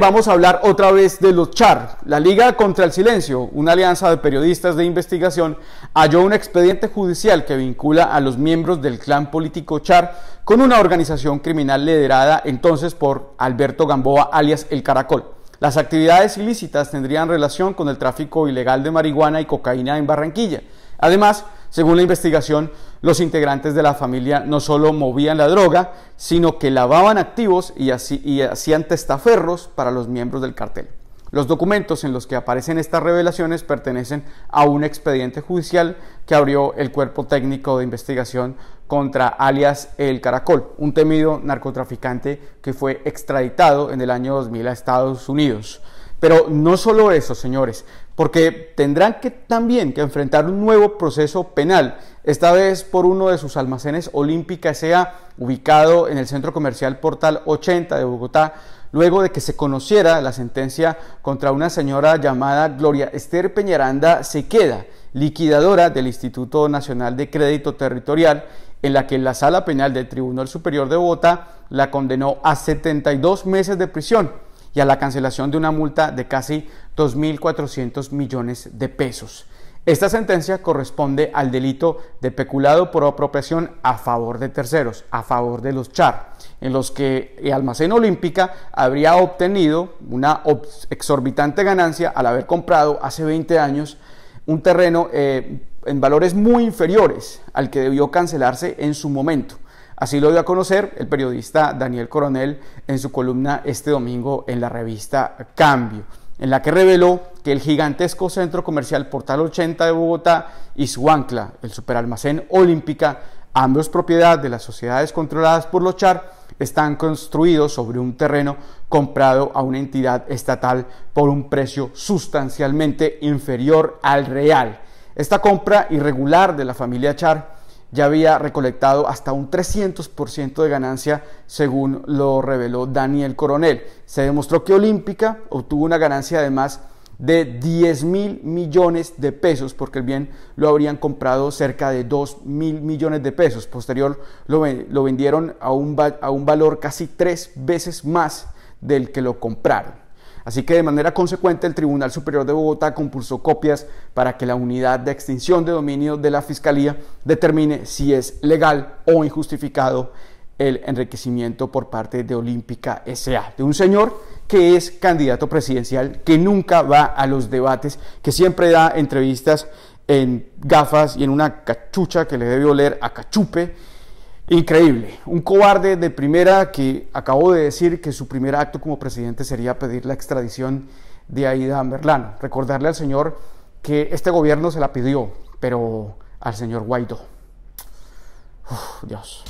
Vamos a hablar otra vez de los CHAR. La Liga contra el Silencio, una alianza de periodistas de investigación, halló un expediente judicial que vincula a los miembros del clan político CHAR con una organización criminal liderada entonces por Alberto Gamboa, alias El Caracol. Las actividades ilícitas tendrían relación con el tráfico ilegal de marihuana y cocaína en Barranquilla. Además, según la investigación, los integrantes de la familia no solo movían la droga, sino que lavaban activos y, hacían testaferros para los miembros del cartel. Los documentos en los que aparecen estas revelaciones pertenecen a un expediente judicial que abrió el Cuerpo Técnico de Investigación contra alias El Caracol, un temido narcotraficante que fue extraditado en el año 2000 a Estados Unidos. Pero no solo eso, señores, porque tendrán que también que enfrentar un nuevo proceso penal, esta vez por uno de sus almacenes Olímpica sea ubicado en el centro comercial Portal 80 de Bogotá, luego de que se conociera la sentencia contra una señora llamada Gloria Esther Peñaranda Sequeda, liquidadora del Instituto Nacional de Crédito Territorial, en la que la Sala Penal del Tribunal Superior de Bogotá la condenó a 72 meses de prisión y a la cancelación de una multa de casi 2.400 millones de pesos. Esta sentencia corresponde al delito de peculado por apropiación a favor de terceros, a favor de los char, en los que el almacén olímpica habría obtenido una exorbitante ganancia al haber comprado hace 20 años un terreno eh, en valores muy inferiores al que debió cancelarse en su momento. Así lo dio a conocer el periodista Daniel Coronel en su columna este domingo en la revista Cambio, en la que reveló que el gigantesco centro comercial Portal 80 de Bogotá y su ancla, el superalmacén Olímpica, ambos propiedad de las sociedades controladas por los Char, están construidos sobre un terreno comprado a una entidad estatal por un precio sustancialmente inferior al real. Esta compra irregular de la familia Char ya había recolectado hasta un 300% de ganancia, según lo reveló Daniel Coronel. Se demostró que Olímpica obtuvo una ganancia de más de 10 mil millones de pesos, porque el bien lo habrían comprado cerca de 2 mil millones de pesos. Posterior lo, lo vendieron a un, a un valor casi tres veces más del que lo compraron. Así que de manera consecuente el Tribunal Superior de Bogotá compulsó copias para que la unidad de extinción de dominio de la Fiscalía determine si es legal o injustificado el enriquecimiento por parte de Olímpica SA, de un señor que es candidato presidencial, que nunca va a los debates, que siempre da entrevistas en gafas y en una cachucha que le debe oler a cachupe Increíble. Un cobarde de primera que acabó de decir que su primer acto como presidente sería pedir la extradición de Aida Merlano. Recordarle al señor que este gobierno se la pidió, pero al señor Guaidó. Dios.